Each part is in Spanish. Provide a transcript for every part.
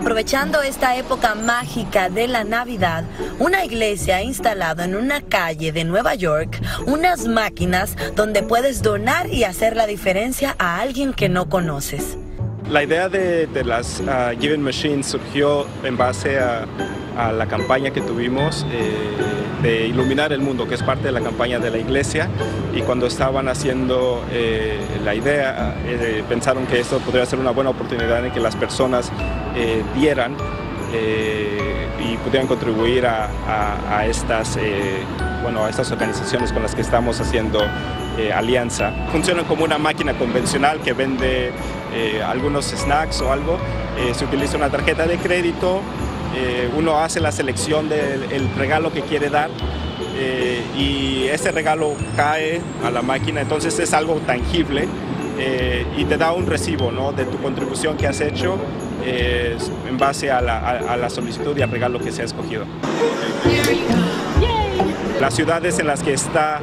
Aprovechando esta época mágica de la Navidad, una iglesia ha instalado en una calle de Nueva York unas máquinas donde puedes donar y hacer la diferencia a alguien que no conoces. La idea de, las uh, Giving Machines surgió en base a, la campaña que tuvimos eh, de iluminar el mundo, que es parte de la campaña de la iglesia, y cuando estaban haciendo eh, la idea, eh, pensaron que esto podría ser una buena oportunidad en que las personas dieran y pudieran contribuir a, estas, bueno, a estas organizaciones con las que estamos haciendo alianza. Funcionan como una máquina convencional que vende eh, algunos snacks o algo, eh, se utiliza una tarjeta de crédito, eh, uno hace la selección del regalo que quiere dar y ese regalo cae a la máquina, entonces es algo tangible y te da un recibo ¿no? de tu contribución que has hecho en base a la, a la solicitud y al regalo que se ha escogido. Las ciudades en las que está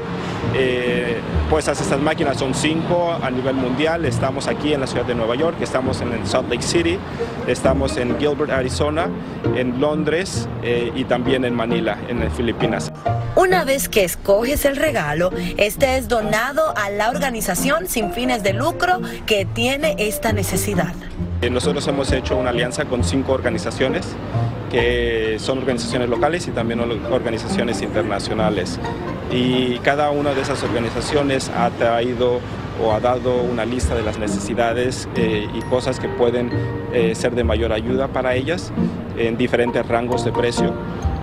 eh, puestas estas máquinas son cinco a nivel mundial. Estamos aquí en la ciudad de Nueva York, estamos en Salt Lake City, estamos en Gilbert, Arizona, en Londres eh, y también en Manila, en Filipinas. Una vez que escoges el regalo, este es donado a la organización sin fines de lucro que tiene esta necesidad. Eh, nosotros hemos hecho una alianza con cinco organizaciones que son organizaciones locales y también organizaciones internacionales. Y cada una de esas organizaciones ha traído o ha dado una lista de las necesidades eh, y cosas que pueden eh, ser de mayor ayuda para ellas en diferentes rangos de precio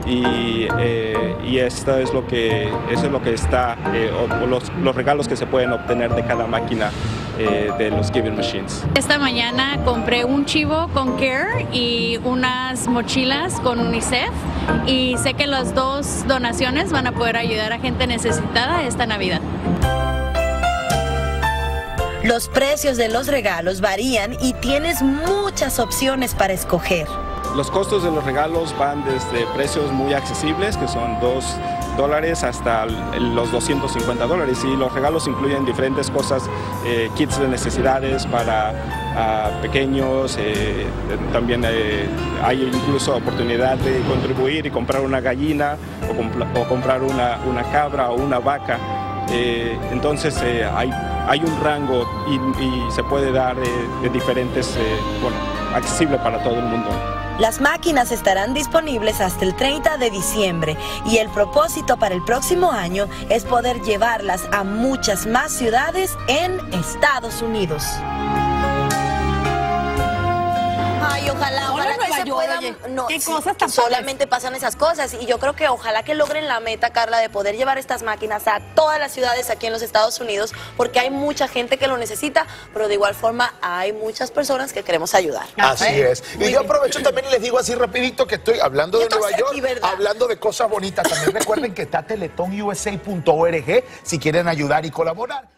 y, eh, y esto es lo que, eso es lo que está, eh, los, los, regalos que se pueden obtener de cada máquina eh, de los Giving Machines. Esta mañana compré un chivo con Care y unas mochilas con UNICEF y sé que las dos donaciones van a poder ayudar a gente necesitada esta Navidad. Los precios de los regalos varían y tienes muchas opciones para escoger. Los costos de los regalos van desde precios muy accesibles, que son 2 dólares, hasta los 250 dólares. Y los regalos incluyen diferentes cosas, eh, kits de necesidades para ah, pequeños, eh, también eh, hay incluso oportunidad de contribuir y comprar una gallina o, comprar una, cabra o una vaca. entonces hay, hay un rango y, se puede dar de diferentes, bueno, accesible para todo el mundo. Las máquinas estarán disponibles hasta el 30 de diciembre y el propósito para el próximo año es poder llevarlas a muchas más ciudades en Estados Unidos. Ay, ojalá, ojalá que se puedan. no, ¿Qué cosas tan solamente pasan esas cosas y yo creo que ojalá que logren la meta, Carla, de poder llevar estas máquinas a todas las ciudades aquí en los Estados Unidos, porque hay mucha gente que lo necesita, pero de igual forma hay muchas personas que queremos ayudar. Así es. y yo aprovecho también y les digo así rapidito que estoy hablando de Nueva York, hablando de cosas bonitas. También recuerden que está teletonusa.org si quieren ayudar y colaborar.